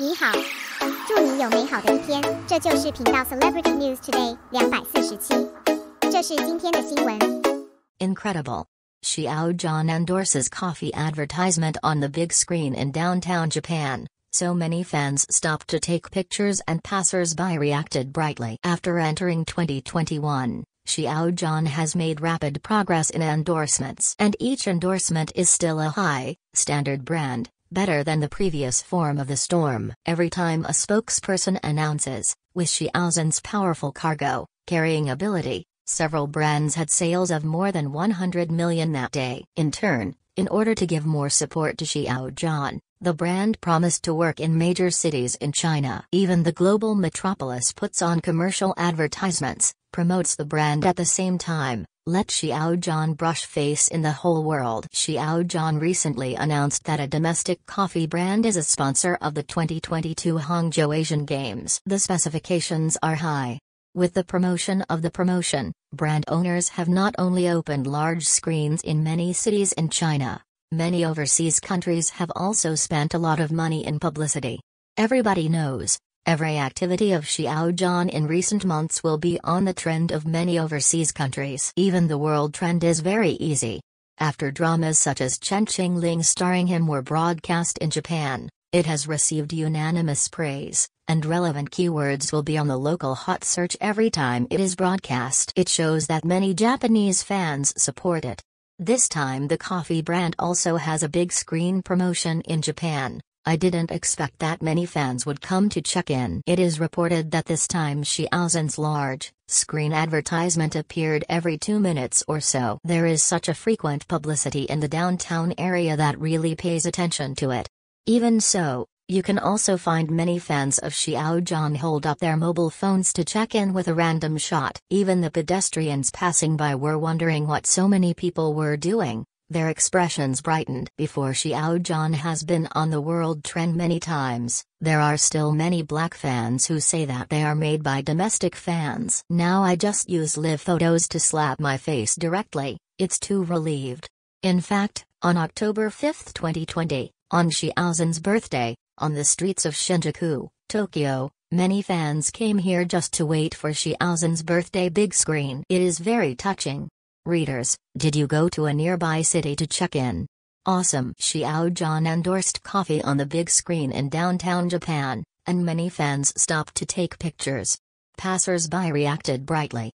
你好，祝你有美好的一天。这就是频道 Celebrity News Today 两百四十七，这是今天的新闻。Incredible. Xiao Zhan endorses coffee advertisement on the big screen in downtown Japan. So many fans stopped to take pictures and passers-by reacted brightly. After entering 2021, Xiao Zhan has made rapid progress in endorsements. And each endorsement is still a high, standard brand better than the previous form of the storm. Every time a spokesperson announces, with Xiao Zhan's powerful cargo, carrying ability, several brands had sales of more than 100 million that day. In turn, in order to give more support to Xiao Zhan, the brand promised to work in major cities in China. Even the global metropolis puts on commercial advertisements, promotes the brand at the same time, let Xiao Zhan brush face in the whole world. Xiao Zhan recently announced that a domestic coffee brand is a sponsor of the 2022 Hangzhou Asian Games. The specifications are high. With the promotion of the promotion, brand owners have not only opened large screens in many cities in China, many overseas countries have also spent a lot of money in publicity. Everybody knows, every activity of Xiao Zhan in recent months will be on the trend of many overseas countries. Even the world trend is very easy. After dramas such as Chen Qingling starring him were broadcast in Japan, it has received unanimous praise, and relevant keywords will be on the local hot search every time it is broadcast. It shows that many Japanese fans support it. This time the coffee brand also has a big screen promotion in Japan. I didn't expect that many fans would come to check in. It is reported that this time Xiao Zhan's large screen advertisement appeared every two minutes or so. There is such a frequent publicity in the downtown area that really pays attention to it. Even so, you can also find many fans of Xiao Zhan hold up their mobile phones to check in with a random shot. Even the pedestrians passing by were wondering what so many people were doing. Their expressions brightened. Before Xiao Zhan has been on the world trend many times, there are still many black fans who say that they are made by domestic fans. Now I just use live photos to slap my face directly, it's too relieved. In fact, on October 5, 2020, on Xiao Zhan's birthday, on the streets of Shinjuku, Tokyo, many fans came here just to wait for Xiao Zhan's birthday big screen. It is very touching. Readers, did you go to a nearby city to check in? Awesome! Xiao Zhan endorsed coffee on the big screen in downtown Japan, and many fans stopped to take pictures. Passers-by reacted brightly.